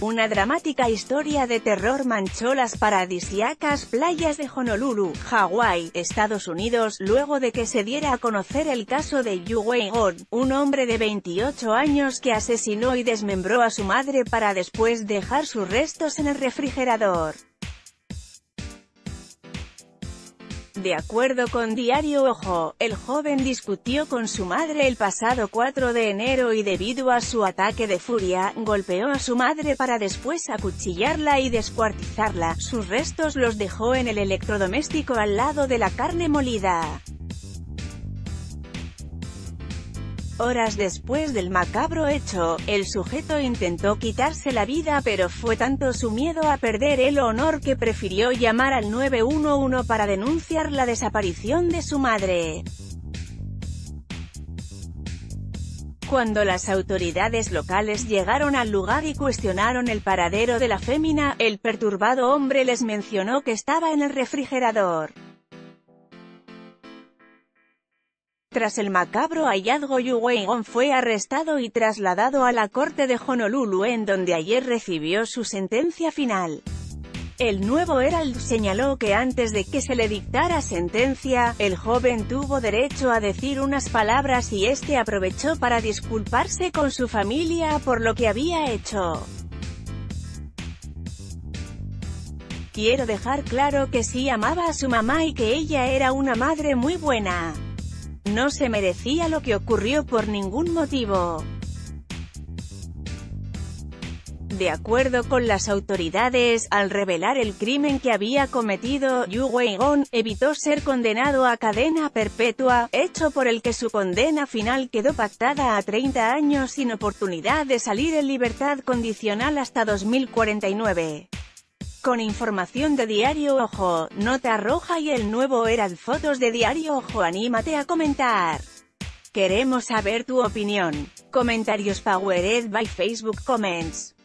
Una dramática historia de terror manchó las paradisiacas playas de Honolulu, Hawái, Estados Unidos, luego de que se diera a conocer el caso de Yu Wei-on, un hombre de 28 años que asesinó y desmembró a su madre para después dejar sus restos en el refrigerador. De acuerdo con Diario Ojo, el joven discutió con su madre el pasado 4 de enero y debido a su ataque de furia, golpeó a su madre para después acuchillarla y descuartizarla. Sus restos los dejó en el electrodoméstico al lado de la carne molida. Horas después del macabro hecho, el sujeto intentó quitarse la vida pero fue tanto su miedo a perder el honor que prefirió llamar al 911 para denunciar la desaparición de su madre. Cuando las autoridades locales llegaron al lugar y cuestionaron el paradero de la fémina, el perturbado hombre les mencionó que estaba en el refrigerador. Tras el macabro hallazgo Yu Wei-gon fue arrestado y trasladado a la corte de Honolulu en donde ayer recibió su sentencia final. El nuevo Herald señaló que antes de que se le dictara sentencia, el joven tuvo derecho a decir unas palabras y este aprovechó para disculparse con su familia por lo que había hecho. Quiero dejar claro que sí amaba a su mamá y que ella era una madre muy buena. No se merecía lo que ocurrió por ningún motivo. De acuerdo con las autoridades, al revelar el crimen que había cometido, Yu Wei-gon evitó ser condenado a cadena perpetua, hecho por el que su condena final quedó pactada a 30 años sin oportunidad de salir en libertad condicional hasta 2049. Con información de Diario Ojo, Nota Roja y el nuevo Herald Fotos de Diario Ojo anímate a comentar. Queremos saber tu opinión. Comentarios Powered by Facebook Comments.